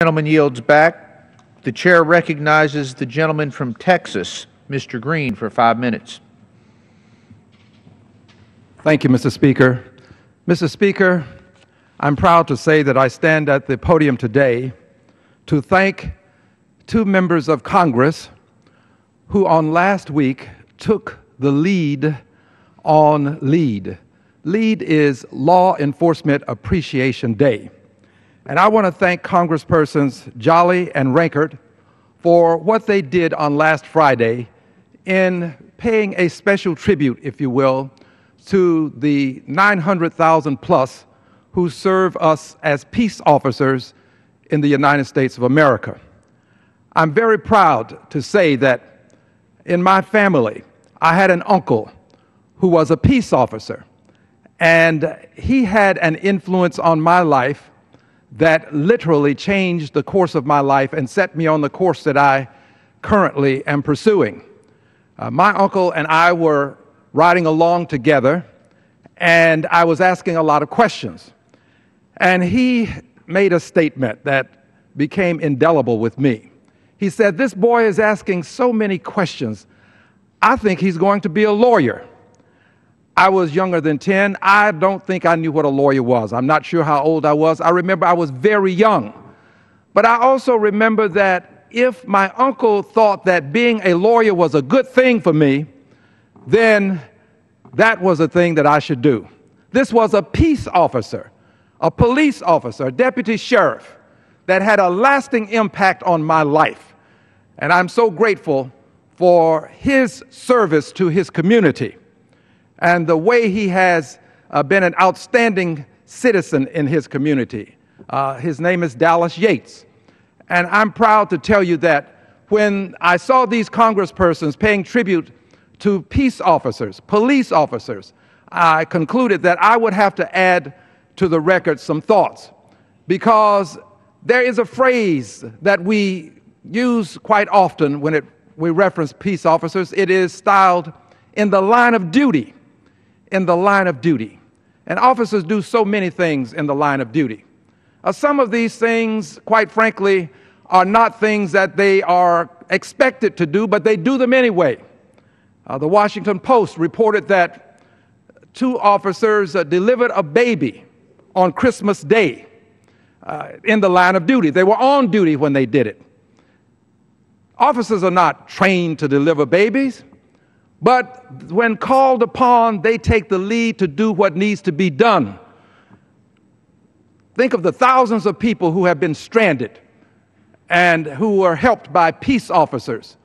Gentleman yields back. The chair recognizes the gentleman from Texas, Mr. Green, for five minutes. Thank you, Mr. Speaker. Mr. Speaker, I'm proud to say that I stand at the podium today to thank two members of Congress who on last week took the lead on LEAD. LEAD is Law Enforcement Appreciation Day. And I want to thank Congresspersons Jolly and Reichert for what they did on last Friday in paying a special tribute, if you will, to the 900,000 plus who serve us as peace officers in the United States of America. I'm very proud to say that in my family, I had an uncle who was a peace officer, and he had an influence on my life that literally changed the course of my life and set me on the course that I currently am pursuing. Uh, my uncle and I were riding along together, and I was asking a lot of questions. And he made a statement that became indelible with me. He said, This boy is asking so many questions. I think he's going to be a lawyer. I was younger than 10. I don't think I knew what a lawyer was. I'm not sure how old I was. I remember I was very young. But I also remember that if my uncle thought that being a lawyer was a good thing for me, then that was a thing that I should do. This was a peace officer, a police officer, a deputy sheriff that had a lasting impact on my life. And I'm so grateful for his service to his community and the way he has uh, been an outstanding citizen in his community. Uh, his name is Dallas Yates. And I'm proud to tell you that when I saw these congresspersons paying tribute to peace officers, police officers, I concluded that I would have to add to the record some thoughts because there is a phrase that we use quite often when it, we reference peace officers. It is styled in the line of duty in the line of duty. And officers do so many things in the line of duty. Uh, some of these things, quite frankly, are not things that they are expected to do, but they do them anyway. Uh, the Washington Post reported that two officers uh, delivered a baby on Christmas Day uh, in the line of duty. They were on duty when they did it. Officers are not trained to deliver babies. But when called upon, they take the lead to do what needs to be done. Think of the thousands of people who have been stranded and who were helped by peace officers,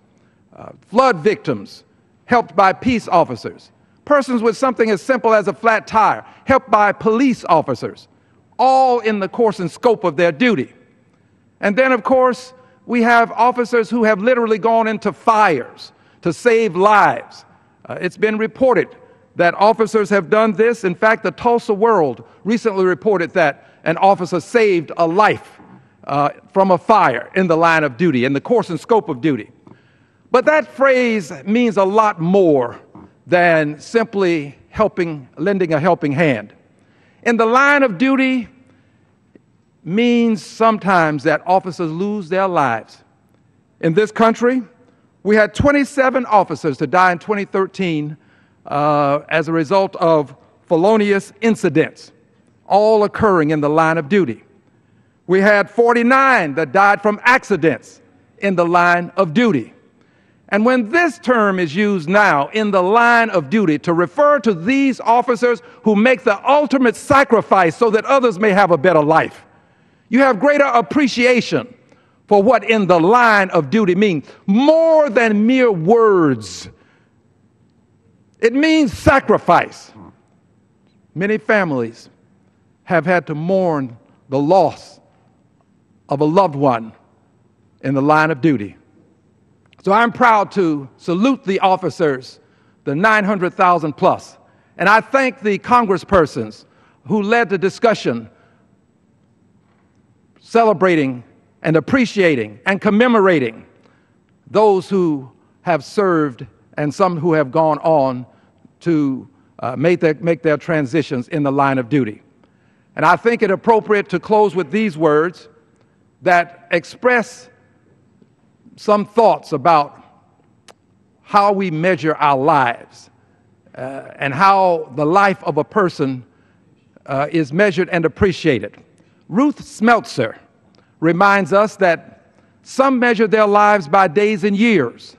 uh, flood victims helped by peace officers, persons with something as simple as a flat tire helped by police officers, all in the course and scope of their duty. And then, of course, we have officers who have literally gone into fires to save lives. Uh, it's been reported that officers have done this. In fact, the Tulsa World recently reported that an officer saved a life uh, from a fire in the line of duty, in the course and scope of duty. But that phrase means a lot more than simply helping, lending a helping hand. In the line of duty means sometimes that officers lose their lives. In this country, we had 27 officers to die in 2013 uh, as a result of felonious incidents, all occurring in the line of duty. We had 49 that died from accidents in the line of duty. And when this term is used now in the line of duty to refer to these officers who make the ultimate sacrifice so that others may have a better life, you have greater appreciation for what in the line of duty means more than mere words. It means sacrifice. Many families have had to mourn the loss of a loved one in the line of duty. So I'm proud to salute the officers, the 900,000 plus, and I thank the congresspersons who led the discussion celebrating and appreciating and commemorating those who have served and some who have gone on to uh, make, their, make their transitions in the line of duty. And I think it appropriate to close with these words that express some thoughts about how we measure our lives uh, and how the life of a person uh, is measured and appreciated. Ruth Smeltzer reminds us that some measure their lives by days and years,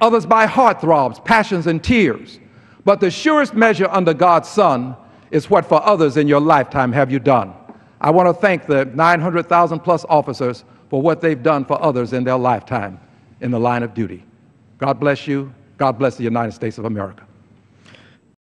others by heartthrobs, passions, and tears. But the surest measure under God's sun is what for others in your lifetime have you done. I want to thank the 900,000 plus officers for what they've done for others in their lifetime in the line of duty. God bless you. God bless the United States of America.